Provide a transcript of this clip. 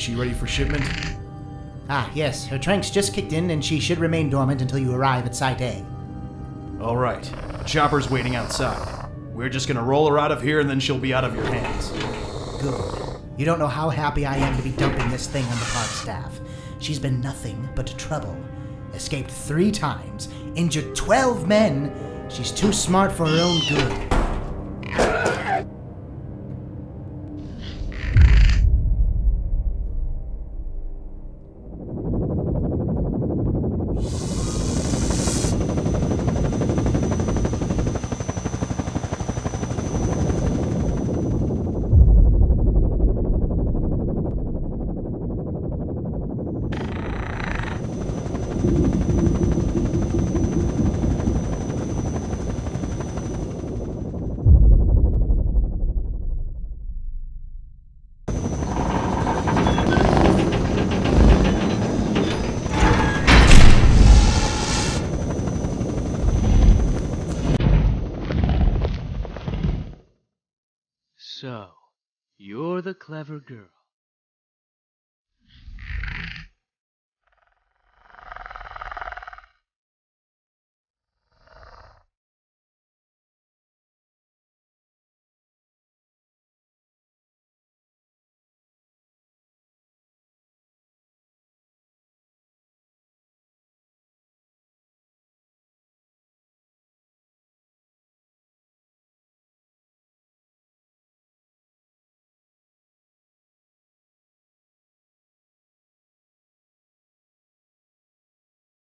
she ready for shipment? Ah, yes, her tranks just kicked in and she should remain dormant until you arrive at Site A. All right. The chopper's waiting outside. We're just gonna roll her out of here and then she'll be out of your hands. Good. You don't know how happy I am to be dumping this thing on the pod staff. She's been nothing but trouble. Escaped three times, injured 12 men. She's too smart for her own good. So, you're the clever girl.